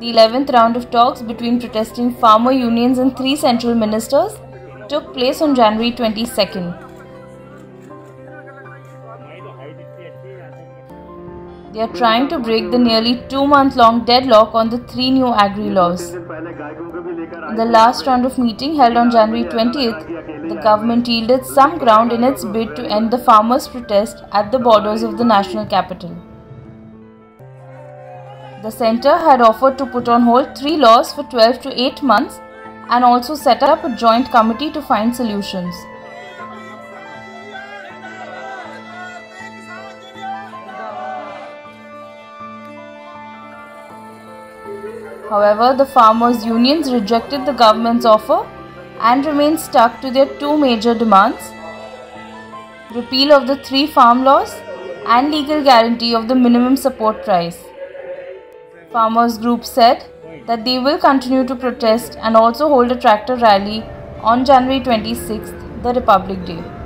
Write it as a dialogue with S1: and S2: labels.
S1: The 11th round of talks between protesting farmer unions and three central ministers took place on January 22nd. They are trying to break the nearly two month long deadlock on the three new agri laws. In the last round of meeting held on January 20th, the government yielded some ground in its bid to end the farmers' protest at the borders of the national capital. The centre had offered to put on hold three laws for 12 to 8 months and also set up a joint committee to find solutions. However, the farmers' unions rejected the government's offer and remained stuck to their two major demands repeal of the three farm laws and legal guarantee of the minimum support price. Farmers group said that they will continue to protest and also hold a tractor rally on January 26th, the Republic Day.